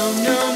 no, no.